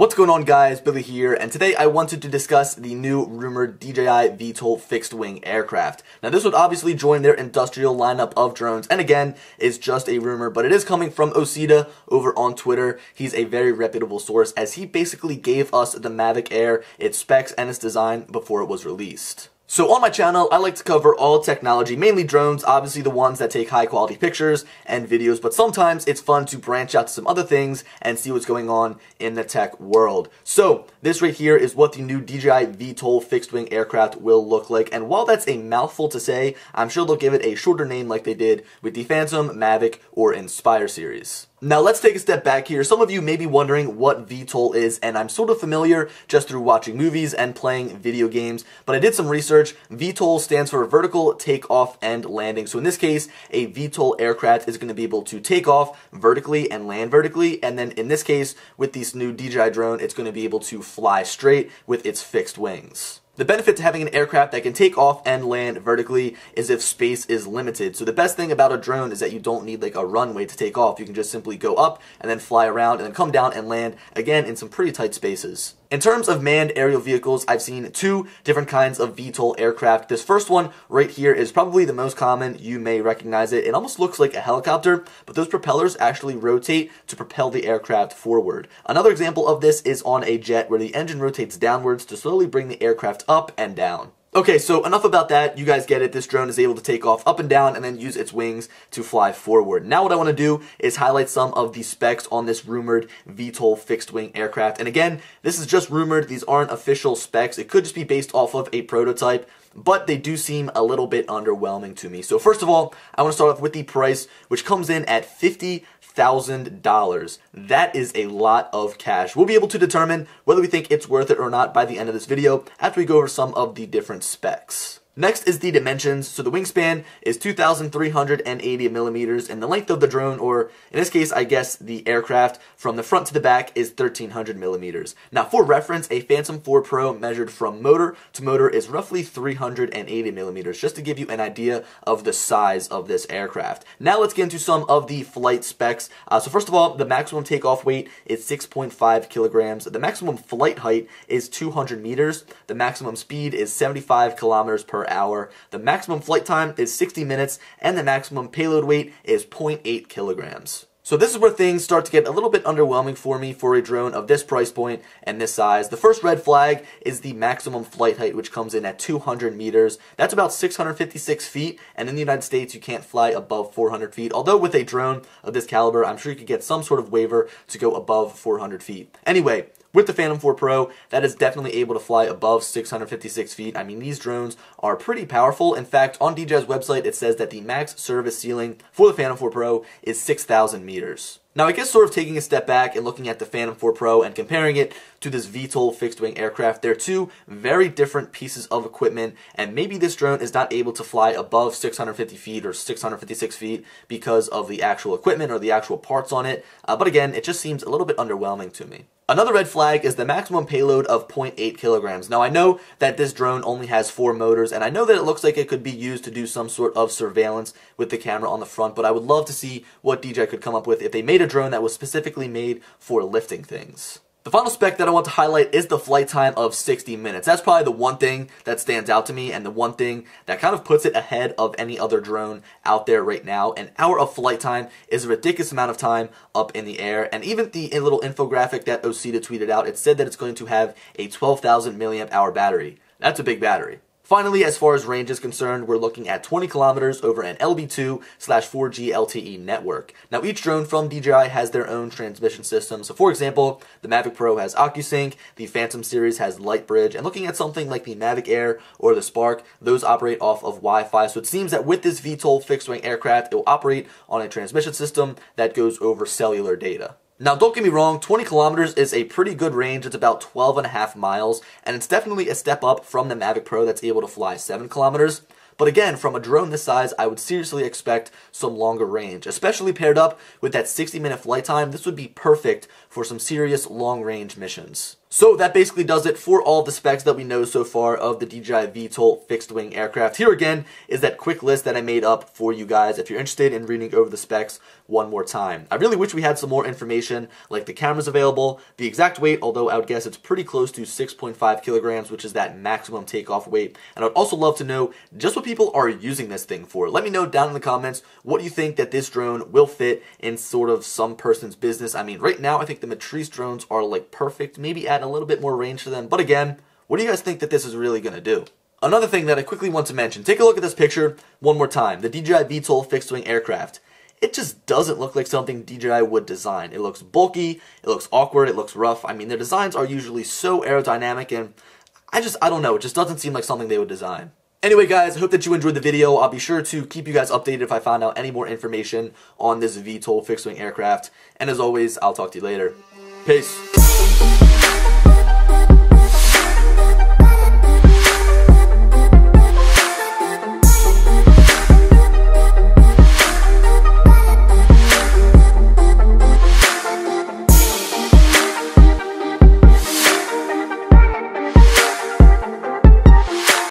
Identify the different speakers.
Speaker 1: What's going on guys, Billy here, and today I wanted to discuss the new rumored DJI VTOL fixed-wing aircraft. Now this would obviously join their industrial lineup of drones, and again, is just a rumor, but it is coming from Osita over on Twitter. He's a very reputable source, as he basically gave us the Mavic Air, its specs, and its design before it was released. So on my channel, I like to cover all technology, mainly drones, obviously the ones that take high quality pictures and videos, but sometimes it's fun to branch out to some other things and see what's going on in the tech world. So this right here is what the new DJI VTOL fixed wing aircraft will look like, and while that's a mouthful to say, I'm sure they'll give it a shorter name like they did with the Phantom, Mavic, or Inspire series. Now let's take a step back here. Some of you may be wondering what VTOL is, and I'm sort of familiar just through watching movies and playing video games, but I did some research. VTOL stands for Vertical Takeoff and Landing. So in this case, a VTOL aircraft is going to be able to take off vertically and land vertically, and then in this case, with this new DJI drone, it's going to be able to fly straight with its fixed wings. The benefit to having an aircraft that can take off and land vertically is if space is limited. So the best thing about a drone is that you don't need like a runway to take off. You can just simply go up and then fly around and then come down and land again in some pretty tight spaces. In terms of manned aerial vehicles, I've seen two different kinds of VTOL aircraft. This first one right here is probably the most common. You may recognize it. It almost looks like a helicopter, but those propellers actually rotate to propel the aircraft forward. Another example of this is on a jet where the engine rotates downwards to slowly bring the aircraft up and down. Okay, so enough about that. You guys get it. This drone is able to take off up and down and then use its wings to fly forward. Now what I want to do is highlight some of the specs on this rumored VTOL fixed wing aircraft. And again, this is just rumored. These aren't official specs. It could just be based off of a prototype but they do seem a little bit underwhelming to me. So first of all, I want to start off with the price, which comes in at 50 $1,000. That is a lot of cash. We'll be able to determine whether we think it's worth it or not by the end of this video after we go over some of the different specs. Next is the dimensions. So the wingspan is 2,380 millimeters, and the length of the drone, or in this case, I guess the aircraft, from the front to the back is 1,300 millimeters. Now, for reference, a Phantom 4 Pro measured from motor to motor is roughly 380 millimeters, just to give you an idea of the size of this aircraft. Now let's get into some of the flight specs. Uh, so first of all, the maximum takeoff weight is 6.5 kilograms. The maximum flight height is 200 meters. The maximum speed is 75 kilometers per hour. The maximum flight time is 60 minutes, and the maximum payload weight is 0.8 kilograms. So this is where things start to get a little bit underwhelming for me for a drone of this price point and this size. The first red flag is the maximum flight height, which comes in at 200 meters. That's about 656 feet, and in the United States, you can't fly above 400 feet. Although with a drone of this caliber, I'm sure you could get some sort of waiver to go above 400 feet. Anyway, with the Phantom 4 Pro, that is definitely able to fly above 656 feet. I mean, these drones are pretty powerful. In fact, on DJI's website, it says that the max service ceiling for the Phantom 4 Pro is 6,000 meters. Now, I guess sort of taking a step back and looking at the Phantom 4 Pro and comparing it to this VTOL fixed-wing aircraft, they're two very different pieces of equipment, and maybe this drone is not able to fly above 650 feet or 656 feet because of the actual equipment or the actual parts on it, uh, but again, it just seems a little bit underwhelming to me. Another red flag is the maximum payload of 0.8 kilograms. Now I know that this drone only has four motors and I know that it looks like it could be used to do some sort of surveillance with the camera on the front, but I would love to see what DJI could come up with if they made a drone that was specifically made for lifting things. The final spec that I want to highlight is the flight time of 60 minutes. That's probably the one thing that stands out to me and the one thing that kind of puts it ahead of any other drone out there right now. An hour of flight time is a ridiculous amount of time up in the air. And even the little infographic that Osita tweeted out, it said that it's going to have a 12,000 milliamp hour battery. That's a big battery. Finally, as far as range is concerned, we're looking at 20 kilometers over an LB2 slash 4G LTE network. Now, each drone from DJI has their own transmission system. So, for example, the Mavic Pro has OcuSync, the Phantom series has Lightbridge, and looking at something like the Mavic Air or the Spark, those operate off of Wi-Fi. So it seems that with this VTOL fixed-wing aircraft, it will operate on a transmission system that goes over cellular data. Now, don't get me wrong, 20 kilometers is a pretty good range. It's about 12 and a half miles, and it's definitely a step up from the Mavic Pro that's able to fly 7 kilometers. But again, from a drone this size, I would seriously expect some longer range, especially paired up with that 60 minute flight time. This would be perfect for some serious long range missions. So that basically does it for all the specs that we know so far of the DJI VTOL fixed wing aircraft. Here again is that quick list that I made up for you guys if you're interested in reading over the specs one more time. I really wish we had some more information like the cameras available, the exact weight, although I would guess it's pretty close to 6.5 kilograms, which is that maximum takeoff weight. And I'd also love to know just what people are using this thing for. Let me know down in the comments what you think that this drone will fit in sort of some person's business. I mean, right now I think the Matrice drones are like perfect, maybe at add a little bit more range to them. But again, what do you guys think that this is really going to do? Another thing that I quickly want to mention, take a look at this picture one more time. The DJI VTOL fixed-wing aircraft. It just doesn't look like something DJI would design. It looks bulky, it looks awkward, it looks rough. I mean, their designs are usually so aerodynamic and I just, I don't know, it just doesn't seem like something they would design. Anyway, guys, I hope that you enjoyed the video. I'll be sure to keep you guys updated if I find out any more information on this VTOL fixed-wing aircraft. And as always, I'll talk to you later. Peace.